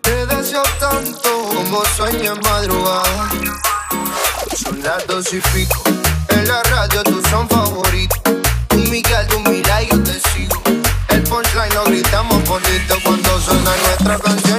Te deseo tanto como sueño en madrugada. Son las y pico. En la radio tú son favoritos. Tú Miguel, tú mira y yo te sigo. El punchline lo gritamos bonito cuando suena nuestra canción.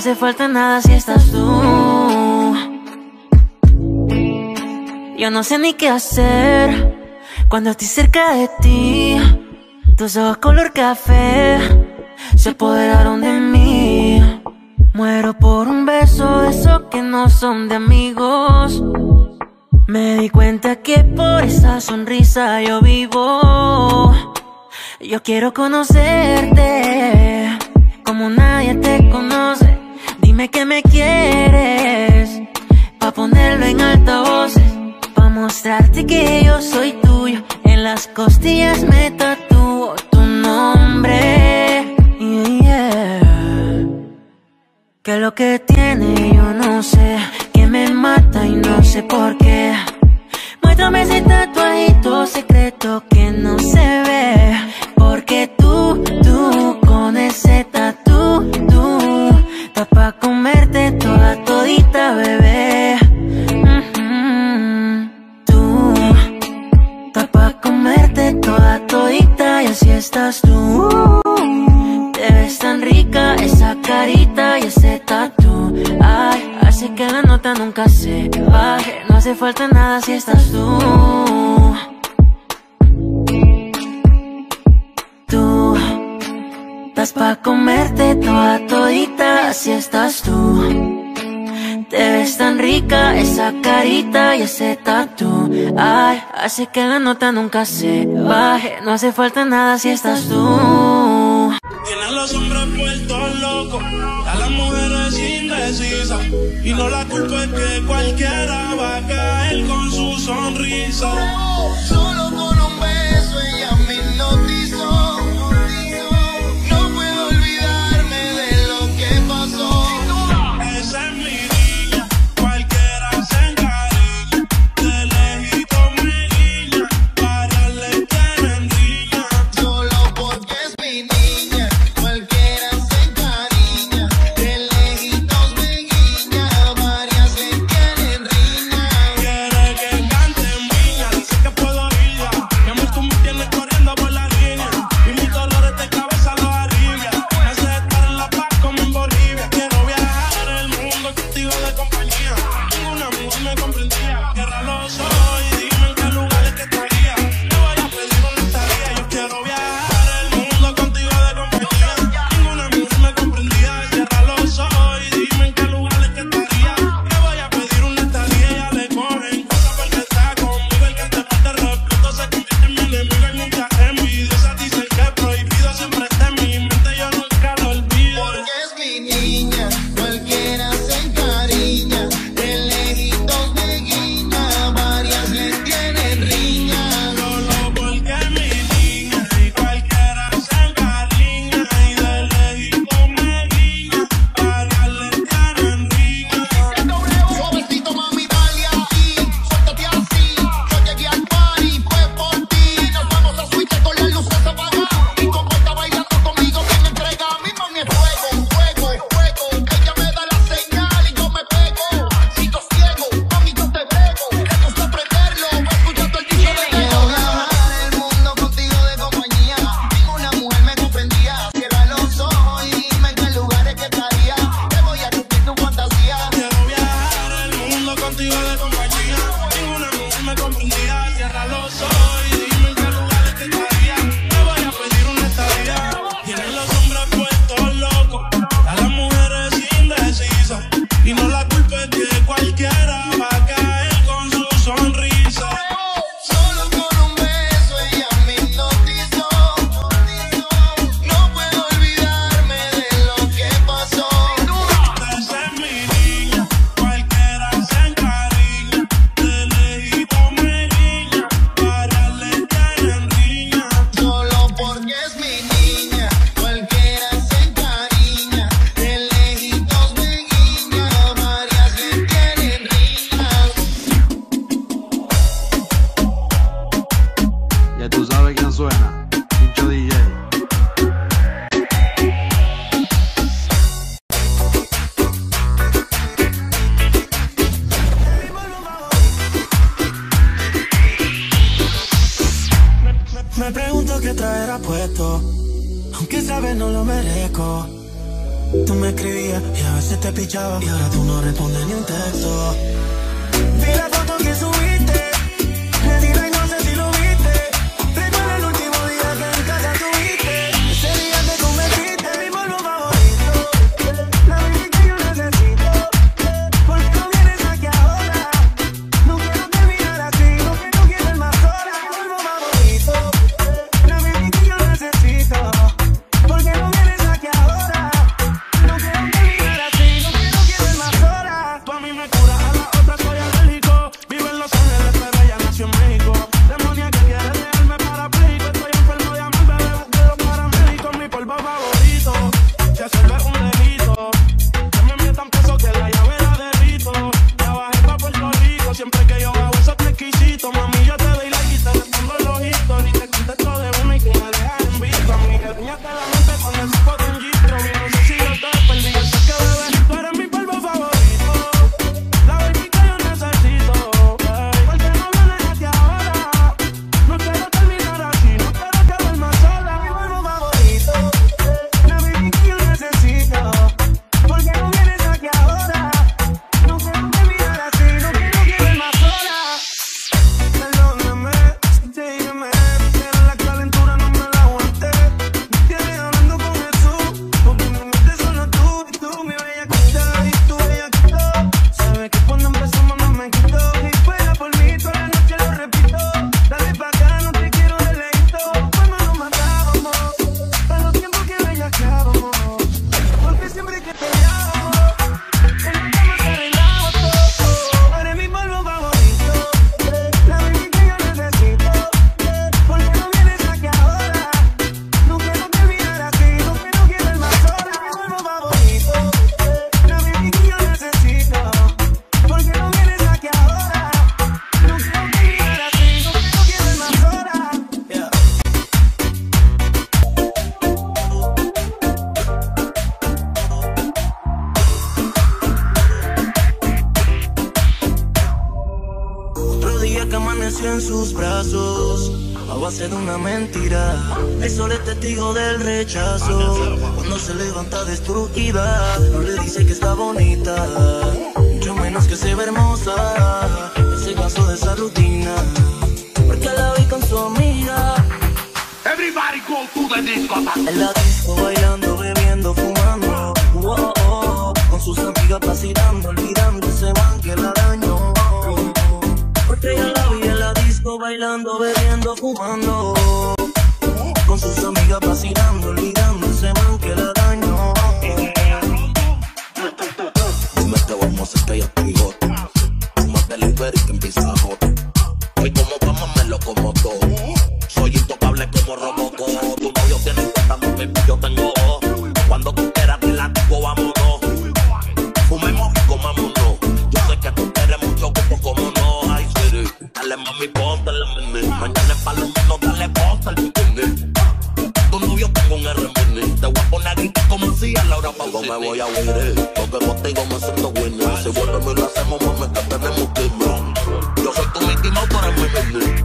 Hace falta nada si estás tú. Yo no sé ni qué hacer cuando estoy cerca de ti. Tus ojos color café se apoderaron de mí. Muero por un beso, esos que no son de amigos. Me di cuenta que por esa sonrisa yo vivo. Yo quiero conocerte comerte toda todita, bebé. Tú, estás pa' comerte toda todita y así estás tú. Te ves tan rica esa carita y ese tatu. Ay, así que la nota nunca se baje. No hace falta nada si estás. Tú estás pa' comerte toda todita, así estás tú. Te ves tan rica esa carita y ese tatu. Ay, así que la nota nunca se baje. No hace falta nada si estás tú. Tienen los hombres puestos locos, a las mujeres indecisas. Y no la culpa es que cualquiera va a caer con su sonrisa. Solo que empieza a joder. Hoy como vamos me lo como todo. Soy intocable como Roboco. Tu novio tiene teta, no yo tengo ojo. Cuando tú quieras, te la digo, vámonos. Fumemos y comámonos. Yo sé que tú quieres mucho como como no. Ay, Siri, dale mami, ponte la mini. Mañana es para los menos, dale ponte el bikini. Tu novio tengo un R-Mini. Te voy a poner como si a Laura Pago me voy a huir. Porque contigo me siento winner. Si vuelve y lo hacemos, mami, que tenemos que por el.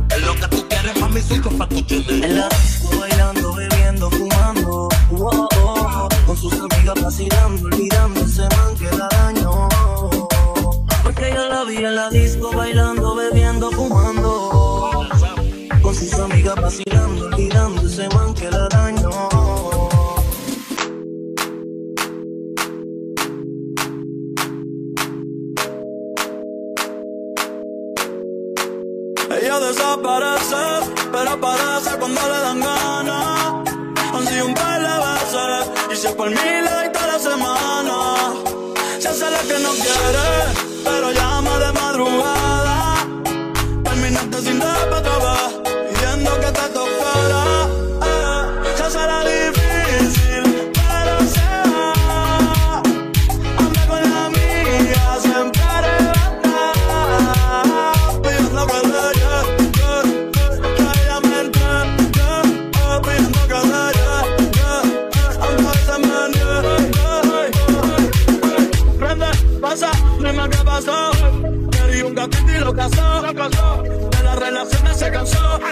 Es lo que tú quieres, mami, soy tu. En la disco bailando, bebiendo, fumando. Oh, oh, oh. Con sus amigas vacilando, olvidándose, man, que la daño. Porque yo la vi en la disco bailando, bebiendo, fumando. Con sus amigas vacilando, olvidándose, man, que la daño. desaparecer, pero aparece cuando le dan ganas. Han sido un par de veces, y si es por mí le toda la semana. Se hace la que no quiere, pero ya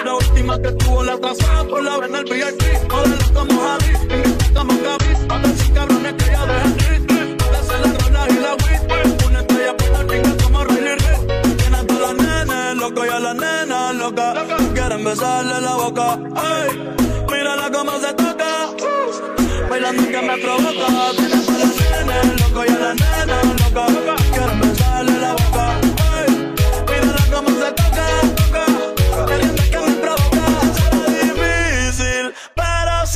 La última que tuvo la atrasada por la vena el VIP. Ahora lo estamos a abrir, en el estamos Gaby. Hasta sin cabrones que ya dejan triste. La rola y la whisky. Una estrella por la como Riley Rick. Tiene a las nenas loco y a la nena loca. Quieren besarle la boca. Ay, mírala cómo se toca. Bailando que me provoca. Tiene a las nenas loco y a la nena loca. Quieren besarle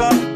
stop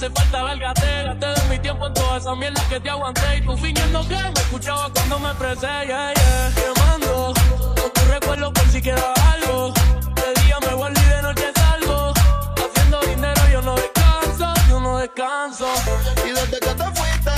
hace falta la gatera. Te doy mi tiempo en toda esa mierda que te aguanté. Y tú fingiendo que me escuchaba cuando me expresé. Yeah, yeah. Quemando con tu recuerdo por si queda algo. De día me vuelvo y de noche salgo. Haciendo dinero yo no descanso, yo no descanso. Y desde que te fuiste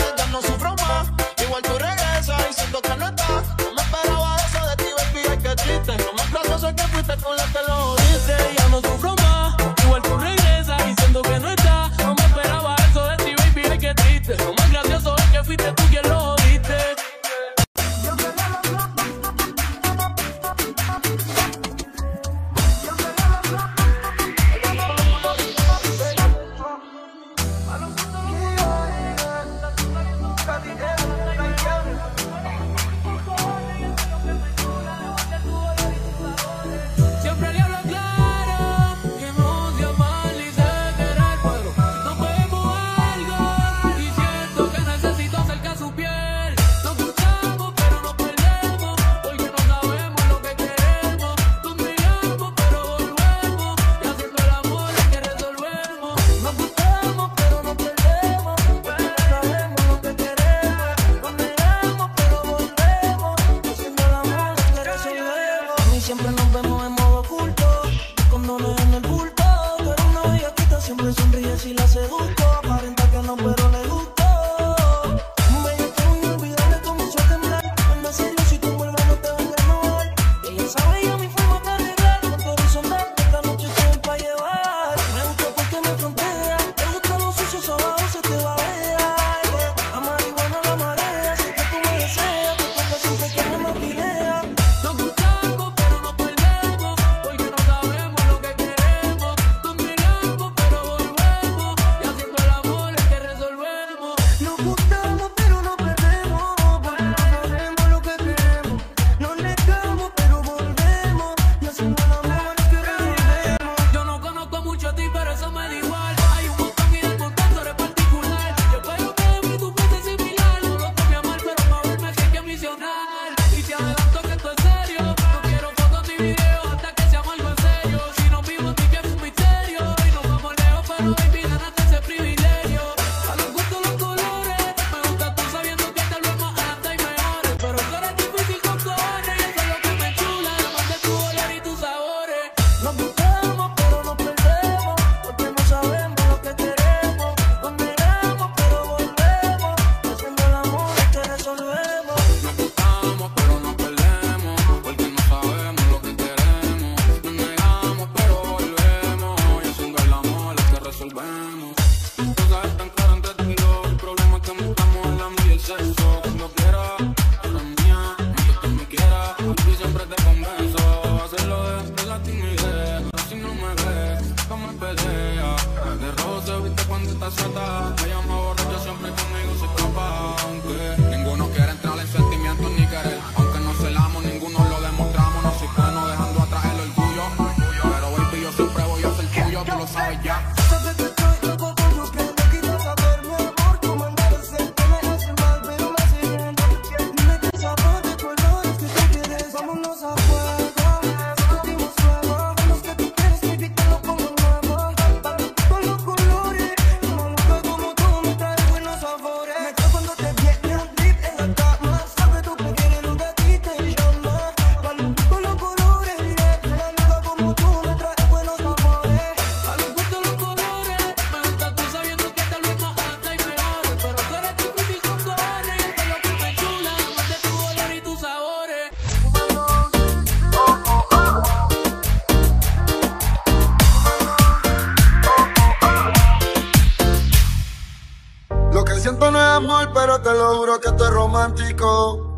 que esto es romántico.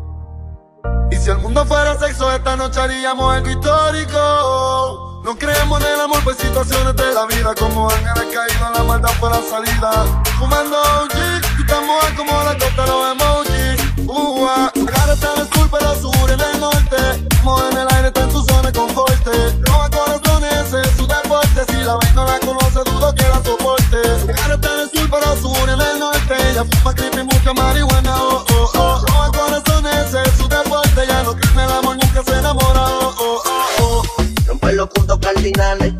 Y si el mundo fuera sexo, esta noche haríamos algo histórico. No creemos en el amor, pues situaciones de la vida. Como ángeles caídos, la maldad fue la salida. Fumando OG, estamos como la costa de los emojis. Uh, -huh. cara está en sur, pero sur en el norte. Como en el aire, está en su zona de confort. Roba corazones, es su deporte. Si la vaina no la conoce, dudo que la soporte. Cara está en sur, ella fuma creepy, mucha marihuana, oh, oh, oh. Roba corazones, es su deporte. Ya no cree el amor, nunca se enamora, oh, oh, oh. Romper los puntos cardinales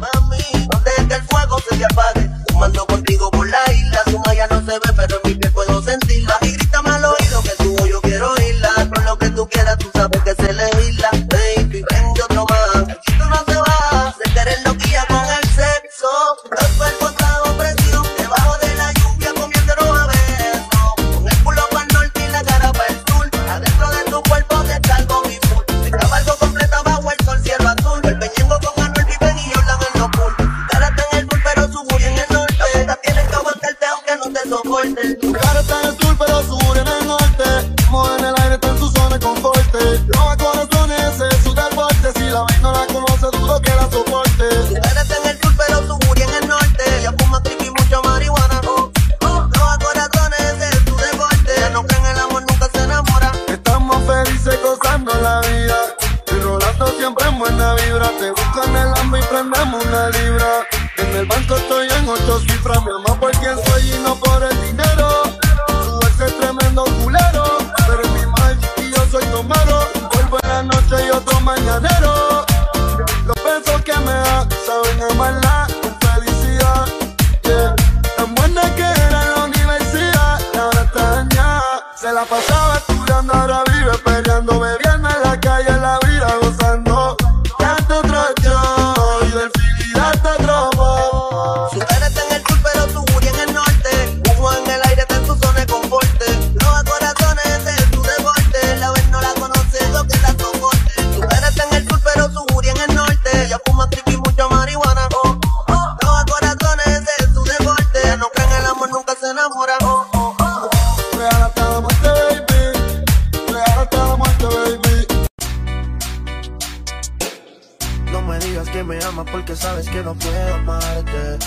me digas que me amas porque sabes que no puedo amarte.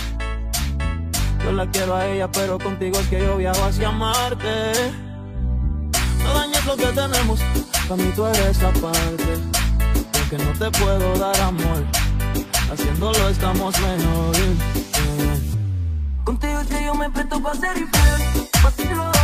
Yo la quiero a ella, pero contigo es que yo viajo hacia Marte. No dañes lo que tenemos, para mí tú eres la parte. Porque no te puedo dar amor, haciéndolo estamos mejor. Contigo es que yo me presto para ser infiel, pa' ti lo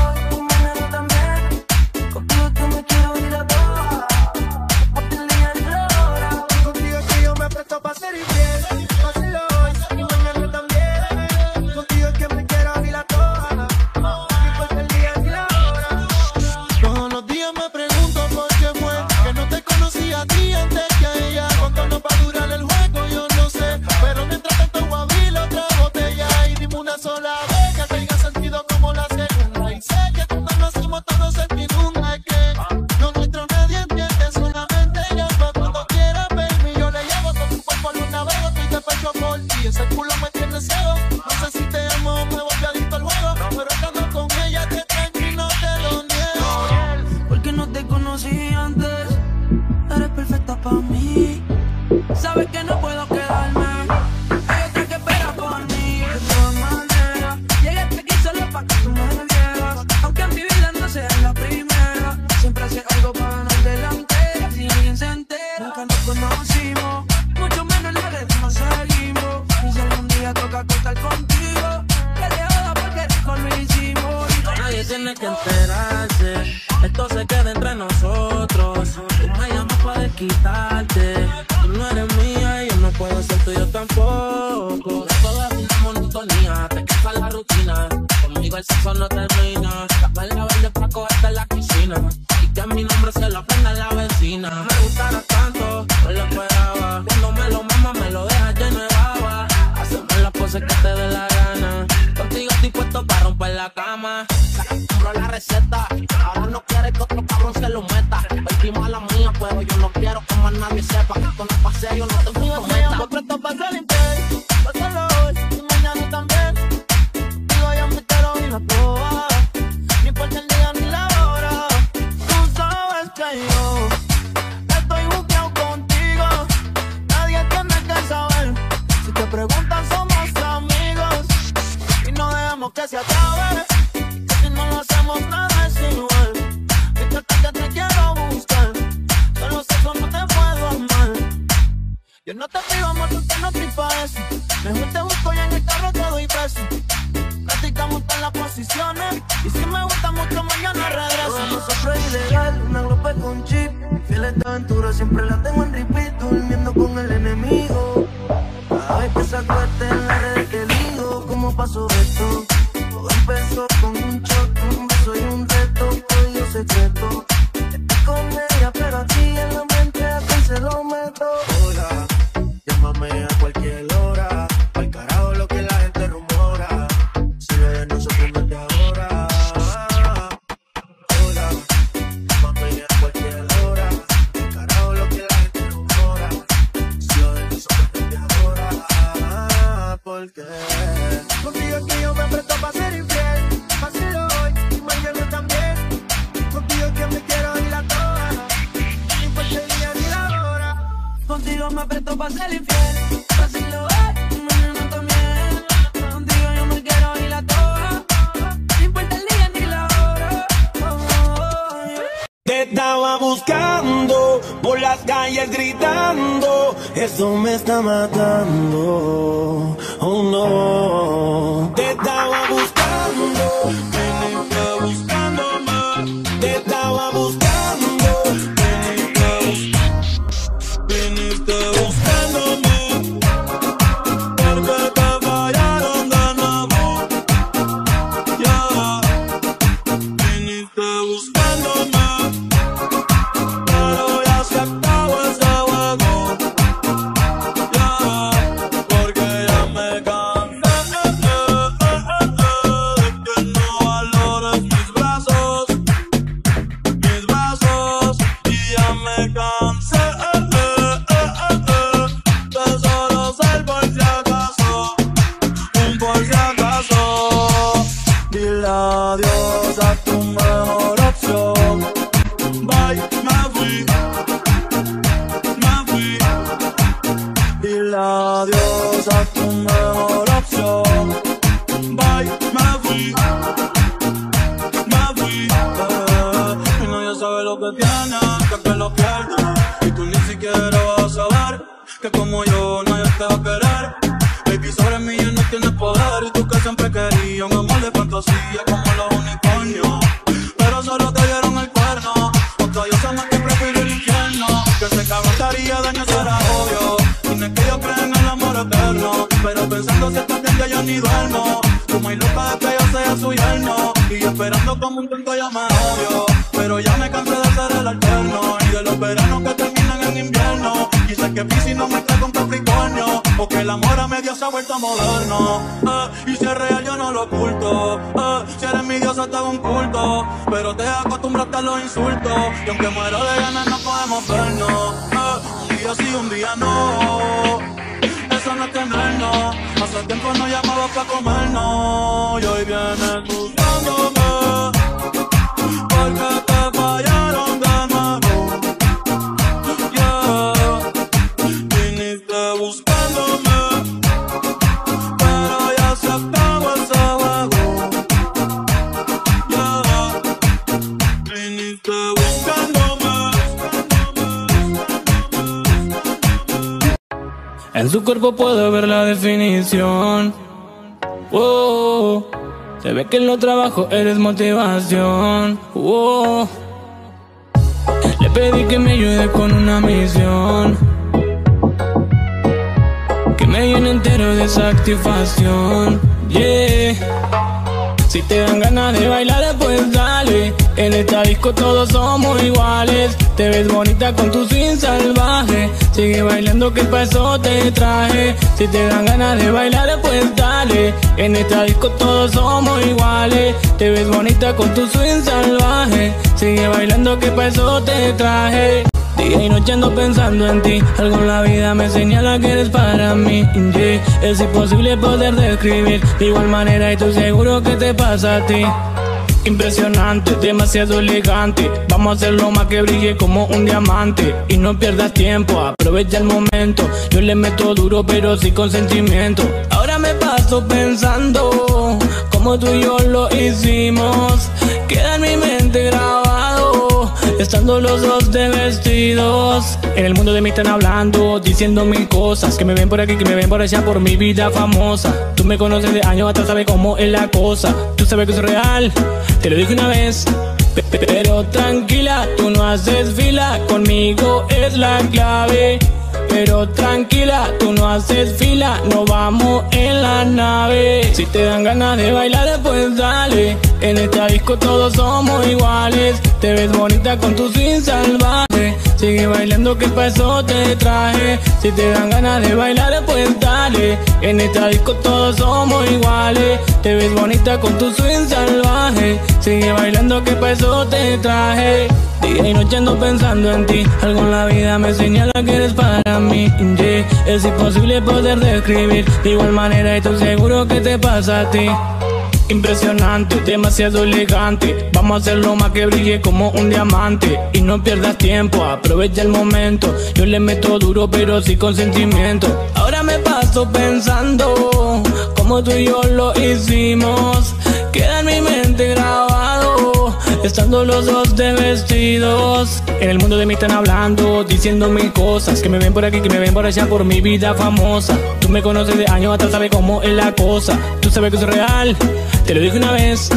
back ver la definición. Oh, se ve que en los trabajos eres motivación. Oh, le pedí que me ayude con una misión. Que me llene entero de satisfacción. Yeah. Si te dan ganas de bailar, pues dale. En esta disco todos somos iguales. Te ves bonita con tu sin salvaje. Sigue bailando que pa' eso te traje. Si te dan ganas de bailar, pues dale. En esta disco todos somos iguales. Te ves bonita con tu swing salvaje. Sigue bailando que pa' eso te traje. Día y noche ando pensando en ti Algo en la vida me señala que eres para mí yeah. Es imposible poder describir De igual manera y tú seguro que te pasa a ti Impresionante, demasiado elegante. Vamos a hacerlo más que brille como un diamante. Y no pierdas tiempo, aprovecha el momento. Yo le meto duro pero sí con sentimiento. Ahora me paso pensando Como tú y yo lo hicimos. Queda en mi mente Estando los dos de vestidos. En el mundo de mí están hablando Diciendo mil cosas. Que me ven por aquí, que me ven por allá Por mi vida famosa. Tú me conoces de años atrás, sabes cómo es la cosa. Tú sabes que soy real Te lo dije una vez. Pe- pe- Pero tranquila, tú no haces fila. Conmigo es la clave. Pero tranquila, tú no haces fila, no vamos en la nave. Si te dan ganas de bailar, pues dale. En esta disco todos somos iguales. Te ves bonita con tu swing salvaje. Sigue bailando que pa' eso te traje. Si te dan ganas de bailar, pues dale. En esta disco todos somos iguales. Te ves bonita con tu swing salvaje. Sigue bailando que pa' eso te traje. Día y noche ando pensando en ti Algo en la vida me señala que eres para mí yeah. Es imposible poder describir De igual manera y tú seguro que te pasa a ti Impresionante, demasiado elegante. Vamos a hacerlo más que brille como un diamante. Y no pierdas tiempo, aprovecha el momento. Yo le meto duro pero sí con sentimiento. Ahora me paso pensando Como tú y yo lo hicimos. Queda en mi mente grabado Estando los dos de vestidos. En el mundo de mí están hablando Diciendo mil cosas. Que me ven por aquí, que me ven por allá Por mi vida famosa. Tú me conoces de años atrás, sabes cómo es la cosa. Tú sabes que soy real Te lo dije una vez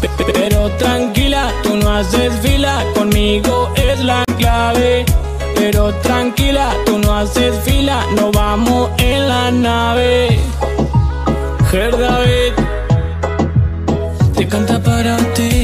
Pe- pe- Pero tranquila, tú no haces fila Conmigo es la clave. Pero tranquila, tú no haces fila No vamos en la nave. Ger David Te canta para ti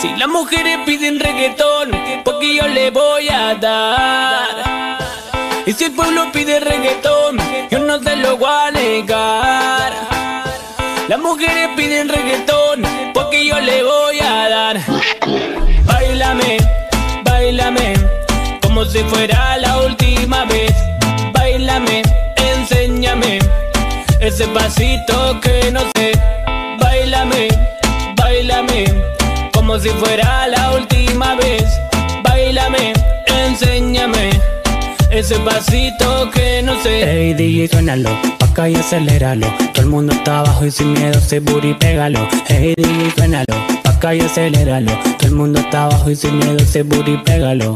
Si las mujeres piden reggaetón, porque yo le voy a dar. Y si el pueblo pide reggaetón, yo no se lo voy a negar. Las mujeres piden reggaetón, porque yo le voy a dar. Bailame, bailame, como si fuera la última vez. Bailame, enséñame, ese pasito que no sé. Si fuera la última vez. Bailame, enséñame. Ese pasito que no sé. Ey, DJ, suénalo, pa' acá y aceléralo. Todo el mundo está abajo y sin miedo se booty, pégalo. Ey, DJ, suénalo, pa' acá y aceléralo. Todo el mundo está abajo y sin miedo se booty, pégalo.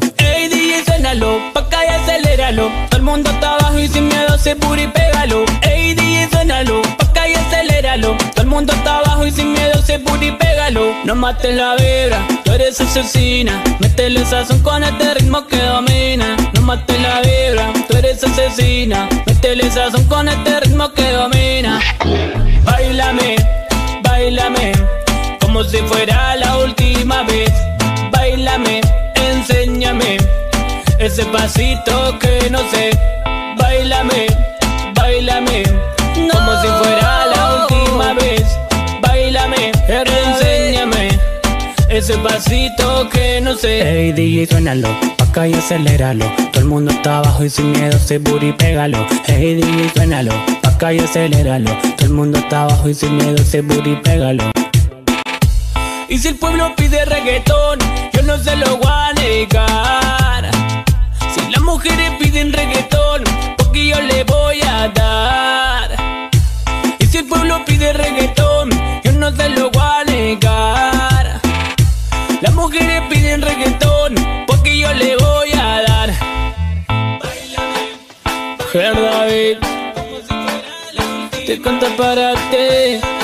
Suénalo, pa' acá y aceléralo. Todo el mundo está abajo y sin miedo se booty, pégalo. Ey, DJ, suénalo, pa' acá y aceléralo. Todo el mundo está abajo y sin miedo se booty, pégalo. No mates la vibra, tú eres asesina. Métele sazón con este ritmo que domina. No mates la vibra, tú eres asesina. Métele sazón con este ritmo que domina. Bailame, bailame, como si fuera la última vez. Ese pasito que no sé. Bailame, bailame, como si fuera la última vez. Bailame, enséñame. Ese pasito que no sé. Ey, DJ, suénalo, pa' acá y aceléralo. Todo el mundo está abajo y sin miedo se booty, pégalo. Ey, DJ, suénalo, pa' acá y aceléralo. Todo el mundo está abajo y sin miedo se booty, pégalo. Y si el pueblo pide reggaetón, yo no se lo voy a negar. Las mujeres piden reggaetón, porque yo le voy a dar. Y si el pueblo pide reggaetón, yo no te lo voy a negar. Las mujeres piden reggaetón, porque yo le voy a dar. Mujer David, te cuento para ti.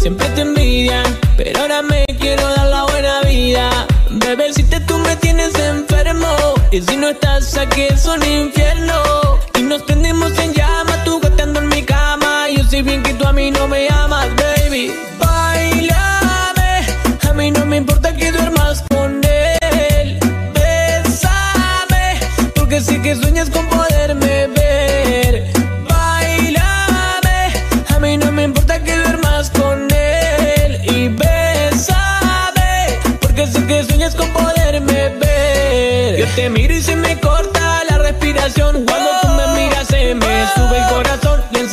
siempre te envidian, pero ahora me quiero dar la buena vida. Beber si te tú me tienes enfermo, y si no estás aquí es un infierno. Y nos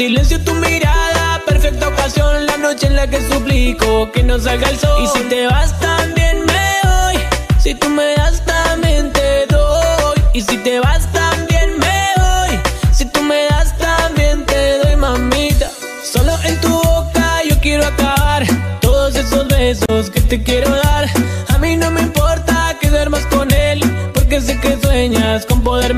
silencio tu mirada, perfecta ocasión, la noche en la que suplico que no salga el sol. Y si te vas también me voy, si tú me das también te doy. Y si te vas también me voy, si tú me das también te doy, mamita. Solo en tu boca yo quiero acabar todos esos besos que te quiero dar. A mí no me importa que duermas con él, porque sé que sueñas con poderme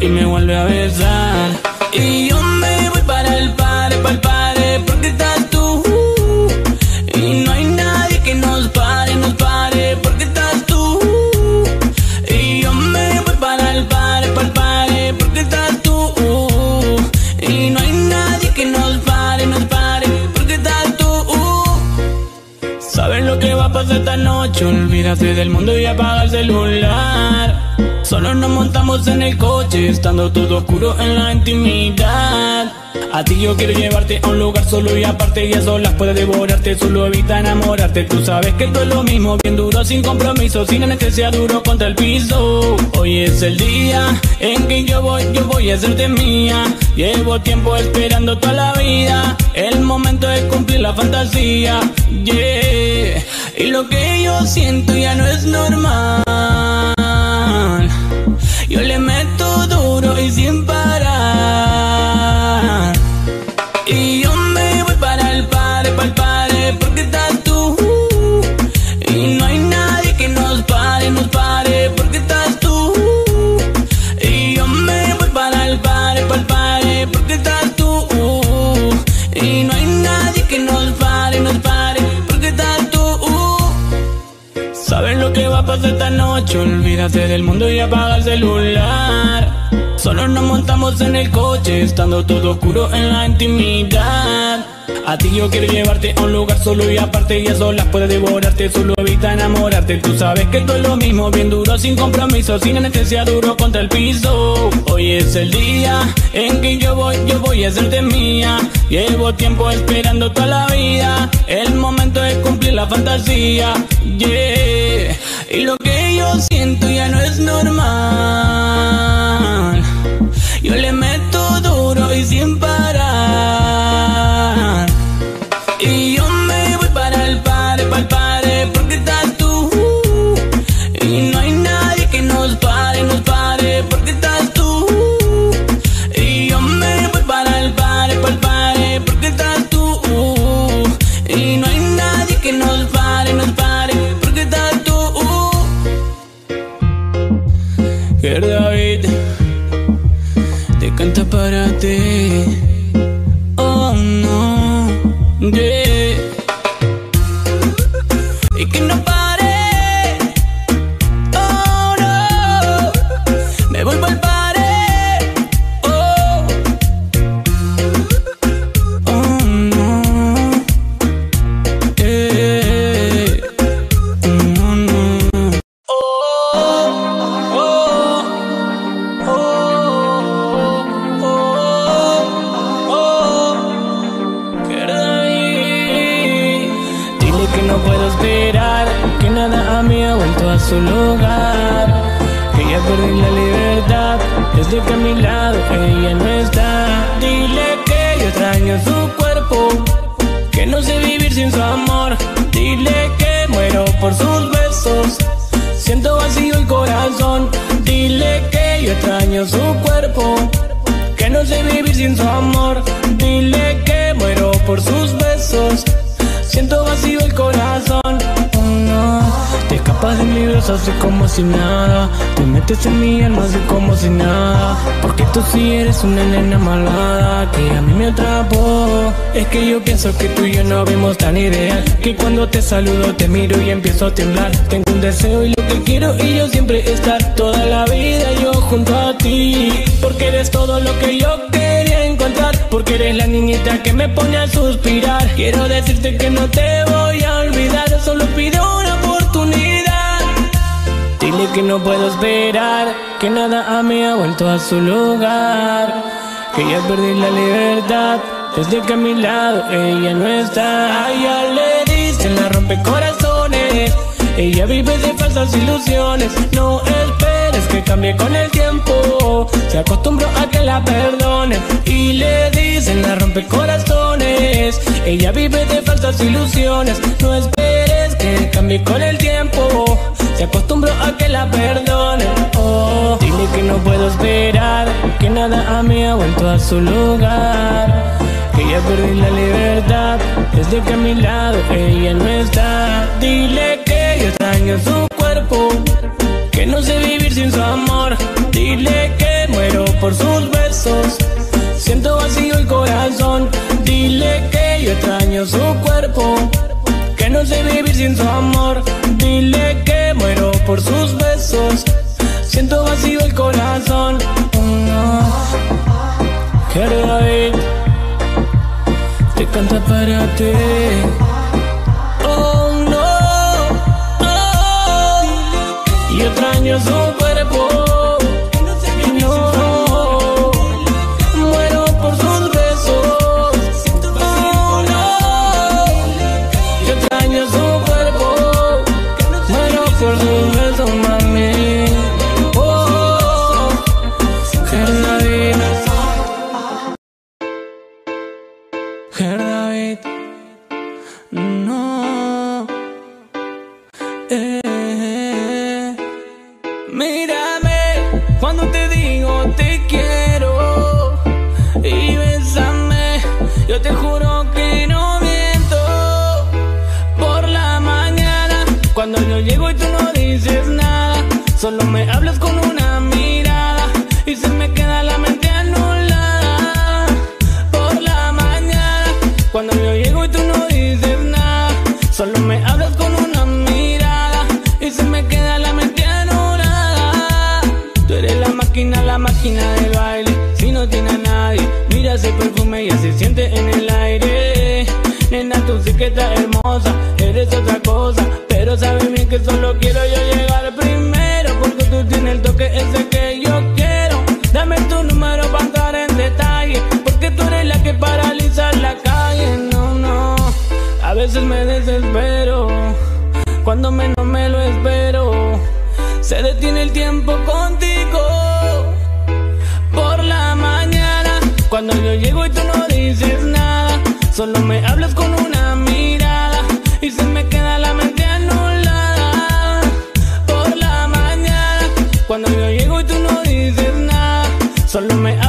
y me vuelve a besar. Y yo me voy para el pare, para el pare, porque estás tú. Y no hay nadie que nos pare, nos pare, porque estás tú. Y yo me voy para el pare, para el pare, porque estás tú. Y no hay nadie que nos pare, nos pare, porque estás tú. Sabes lo que va a pasar esta noche, olvídate del mundo y apaga el celular. Solo nos montamos en el coche, estando todo oscuro en la intimidad. A ti yo quiero llevarte a un lugar solo y aparte y a solas puede devorarte, solo evita enamorarte. Tú sabes que esto es lo mismo, bien duro, sin compromiso, sin anestesia duro contra el piso. Hoy es el día en que yo voy, yo voy a hacerte mía. Llevo tiempo esperando toda la vida, el momento de cumplir la fantasía. Yeah. Y lo que yo siento ya no es normal. Noche, olvídate del mundo y apaga el celular. Solo nos montamos en el coche, estando todo oscuro en la intimidad. A ti yo quiero llevarte a un lugar solo y aparte y a solas puede devorarte, solo evita enamorarte. Tú sabes que esto es lo mismo, bien duro, sin compromiso, sin anestesia duro contra el piso. Hoy es el día en que yo voy, yo voy a hacerte mía. Llevo tiempo esperando toda la vida, el momento de cumplir la fantasía. Yeah. Y lo que siento ya no es normal. Saludo te miro y empiezo a temblar. Tengo un deseo y lo que quiero y yo siempre estar toda la vida yo junto a ti. Porque eres todo lo que yo quería encontrar. Porque eres la niñita que me pone a suspirar. Quiero decirte que no te voy a olvidar. Solo pido una oportunidad. Dile que no puedo esperar, que nada a mí ha vuelto a su lugar, que ya perdí la libertad, desde que a mi lado ella no está. A ella le dicen la rompe corazones, ella vive de falsas ilusiones, no esperes que cambie con el tiempo, se acostumbró a que la perdone y le dicen la rompe corazones, ella vive de falsas ilusiones, no esperes que cambie con el tiempo. Se acostumbró a que la perdone. Oh, dile que no puedo esperar, que nada a mí ha vuelto a su lugar. Perdí la libertad, desde que a mi lado ella no está. Dile que yo extraño su cuerpo, que no sé vivir sin su amor. Dile que muero por sus besos, siento vacío el corazón. Dile que yo extraño su cuerpo, que no sé vivir sin su amor. Dile que muero por sus besos. Siento vacío el corazón. Oh, no. Quiero David, te canta para ti. Oh no, no. Y extraño su y tú no dices nada. Solo me hablas con una mirada y se me queda la mente anulada. Por la mañana, cuando yo llego y tú no dices nada. Solo me hablas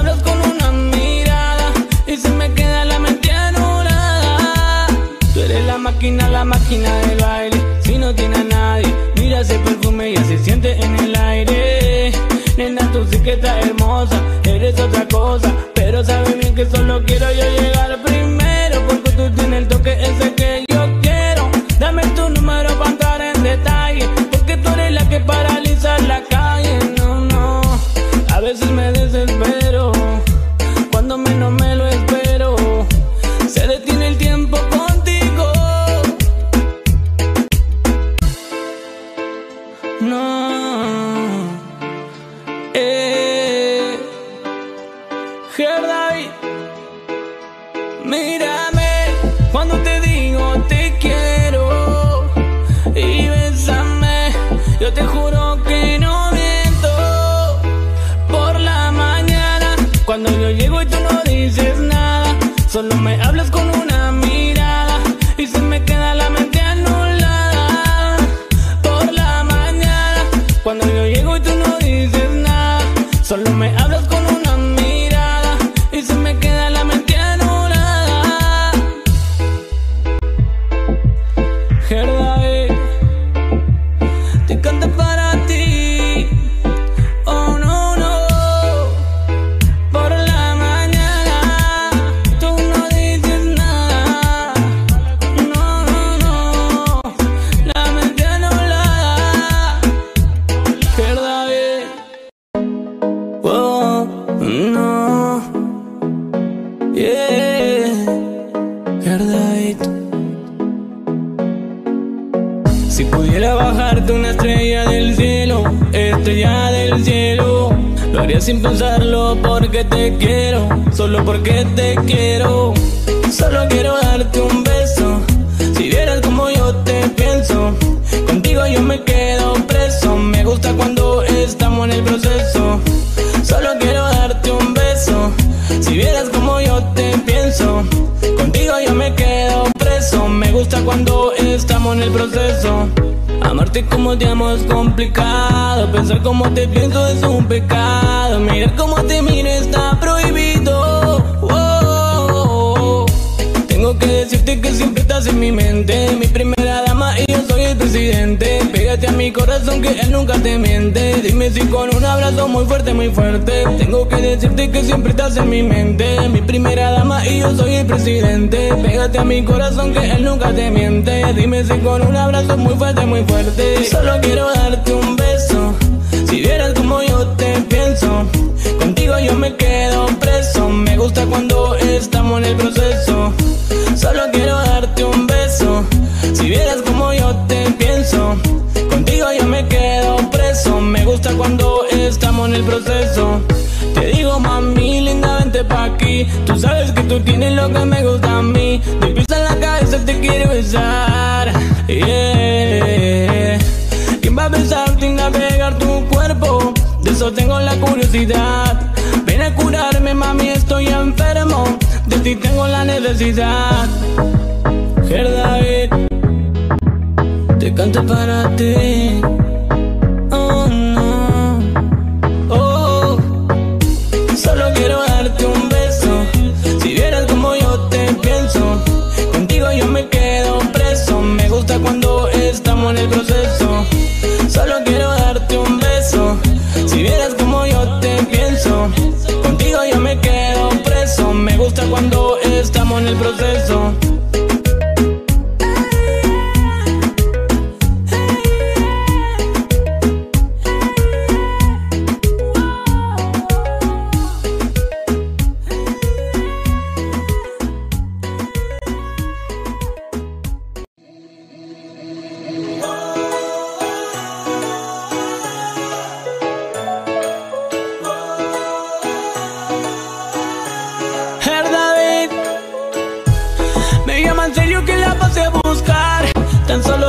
me quedo preso. Me gusta cuando estamos en el proceso. Solo quiero darte un beso. Si vieras como yo te pienso, contigo yo me quedo preso. Me gusta cuando estamos en el proceso. Amarte como te amo es complicado. Pensar como te pienso es un pecado. Mirar como te miro está prohibido. Oh, oh, oh, Tengo que decirte que siempre estás en mi mente. Mi primer y yo soy el presidente. Pégate a mi corazón que él nunca te miente. Dime si con un abrazo muy fuerte, muy fuerte. Tengo que decirte que siempre estás en mi mente. Mi primera dama y yo soy el presidente. Pégate a mi corazón que él nunca te miente. Dime si con un abrazo muy fuerte, muy fuerte. Solo quiero darte un beso. Si vieras como yo te pienso. Contigo yo me quedo preso. Me gusta cuando estamos en el proceso. Solo quiero darte Te digo, mami, linda, vente pa' aquí. Tú sabes que tú tienes lo que me gusta a mí. De pies en la cabeza te quiero besar. Yeah. ¿Quién va a besarte y navegar tu cuerpo? De eso tengo la curiosidad. Ven a curarme, mami, estoy enfermo. De ti tengo la necesidad. Her David, eh. te canto para ti. Gusta cuando estamos en el proceso. Tan solo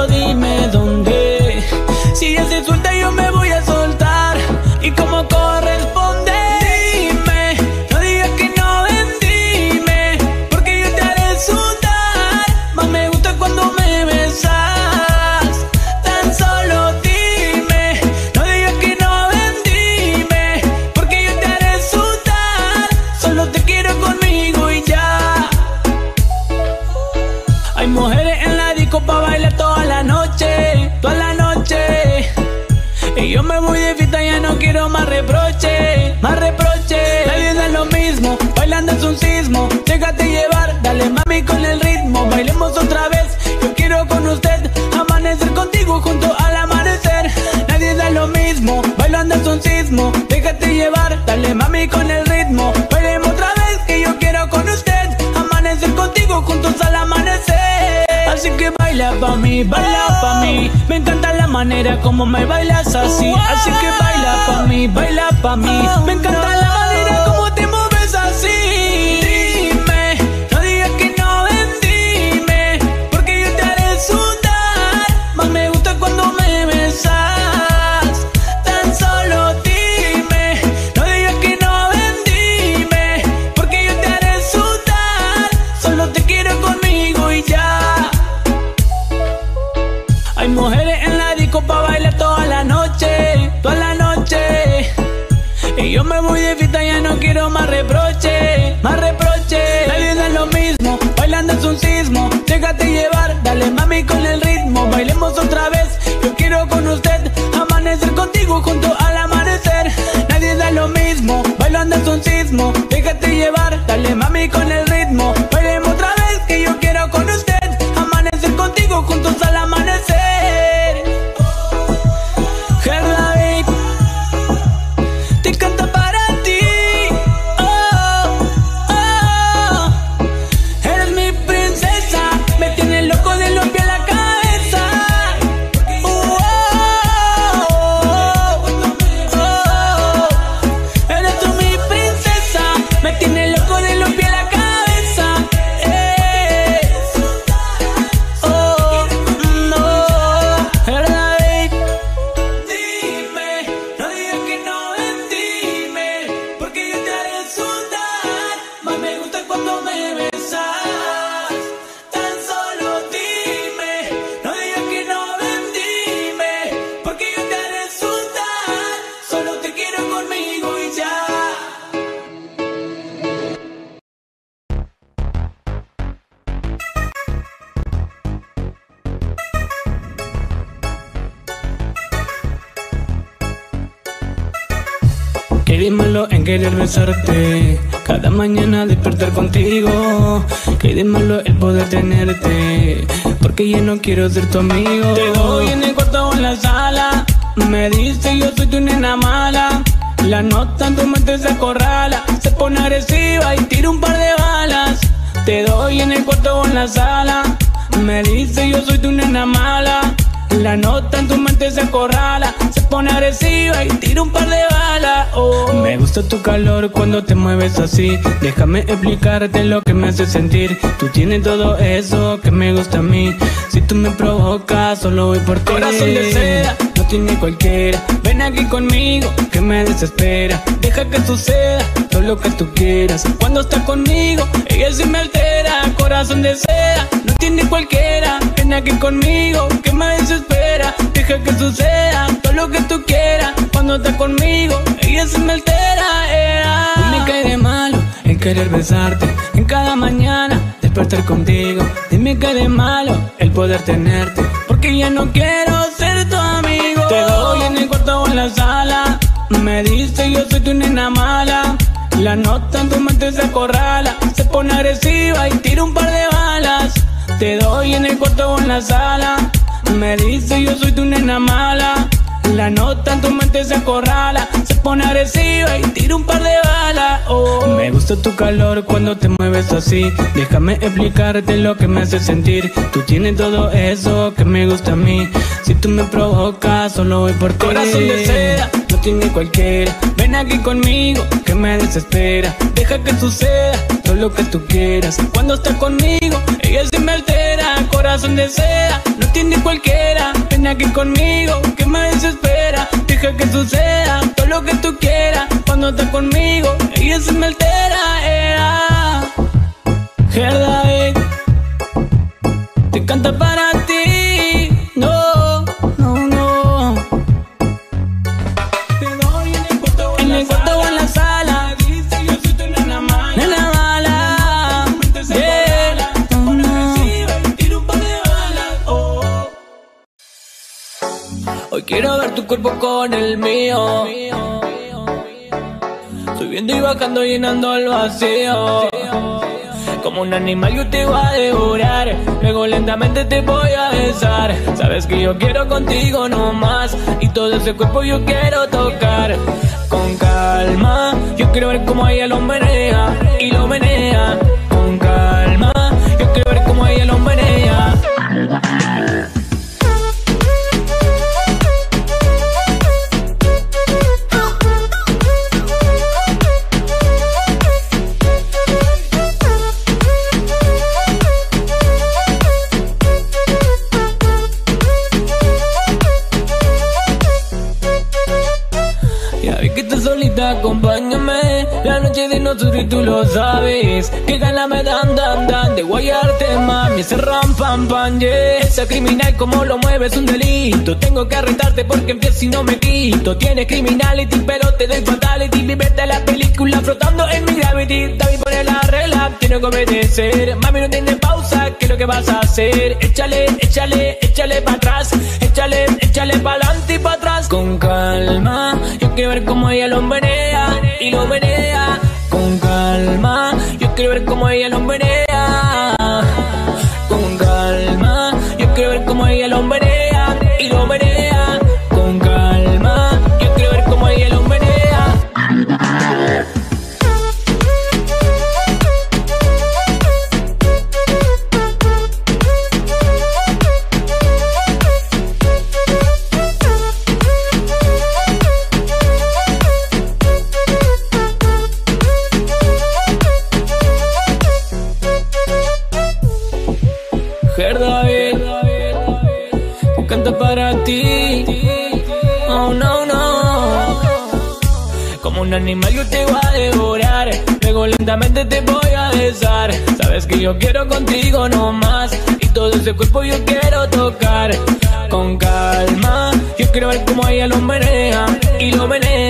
Déjate llevar, dale mami con el ritmo. Bailemos otra vez, que yo quiero con usted. Amanecer contigo juntos al amanecer. Así que baila pa' mí, baila pa' mí. Me encanta la manera como me bailas así. Así que baila pa' mí, baila pa' mí. Me encanta la sismo. Déjate llevar, dale mami con el ritmo. Bailemos otra vez, yo quiero con usted. Amanecer contigo junto al querer besarte Cada mañana despertar contigo. Qué de malo el poder tenerte Porque ya no quiero ser tu amigo. Te doy en el cuarto o en la sala Me dice yo soy tu nena mala La nota en tu mente se acorrala Se pone agresiva y tira un par de balas. Te doy en el cuarto o en la sala Me dice yo soy tu nena mala La nota en tu mente se acorrala, se pone agresiva y tira un par de balas. Oh. Me gusta tu calor cuando te mueves así. Déjame explicarte lo que me hace sentir. Tú tienes todo eso que me gusta a mí. Si tú me provocas, solo voy por ti. Corazón de seda, no tiene cualquiera. Ven aquí conmigo, que me desespera. Deja que suceda todo lo que tú quieras. Cuando está conmigo, ella sí me altera. Corazón de seda, tiene cualquiera. Ven aquí conmigo, que me desespera. Deja que suceda todo lo que tú quieras. Cuando está conmigo, ella sí me altera. ea. No me cae de malo el querer besarte en cada mañana. Despertar contigo, dime que de malo el poder tenerte. Porque ya no quiero ser tu amigo. Te doy en el cuarto o en la sala. Me dice yo soy tu nena mala. La nota en tu mente se acorrala, se pone agresiva y tira un par de balas. Te doy en el cuarto o en la sala. Me dice yo soy tu nena mala. La nota en tu mente se acorrala, se pone agresiva y tira un par de balas. Oh. Me gusta tu calor cuando te mueves así. Déjame explicarte lo que me hace sentir. Tú tienes todo eso que me gusta a mí. Si tú me provocas, solo voy por ti. Corazón de seda, no tiene cualquiera. Ven aquí conmigo, que me desespera. Deja que suceda todo lo que tú quieras. Cuando estás conmigo, ella sí me altera. Corazón de seda, no tiene cualquiera. Ven aquí conmigo, que me desespera. Deja que suceda todo lo que tú quieras. Cuando estás conmigo, ella se me altera. ea. Gerda, eh, te canta para ti. Quiero ver tu cuerpo con el mío. Subiendo y bajando, llenando el vacío. Como un animal yo te voy a devorar. Luego lentamente te voy a besar. Sabes que yo quiero contigo nomás Y todo ese cuerpo yo quiero tocar. Con calma Yo quiero ver cómo ella lo menea Y lo menea. Con calma Yo quiero ver cómo ella lo menea noche de nosotros y tú lo sabes. Que gana me dan, dan, dan De guayarte, mami, ese ram, pam, pam, yeah. Esa criminal como lo mueves un delito. Tengo que arrestarte porque empiezo y no me quito. Tienes criminality, pero te doy fatality. Vivete la película flotando en mi gravity. David pone la regla, tiene que obedecer. Mami, no tiene pausa, ¿qué es lo que vas a hacer? Échale, échale, échale para atrás. Échale, échale para adelante y para atrás. Con calma, yo quiero ver cómo ella lo menea Y lo menea Yo quiero ver cómo ella lo menea ese cuerpo yo quiero tocar. Con calma, yo quiero ver cómo ella lo menea. Y lo menea.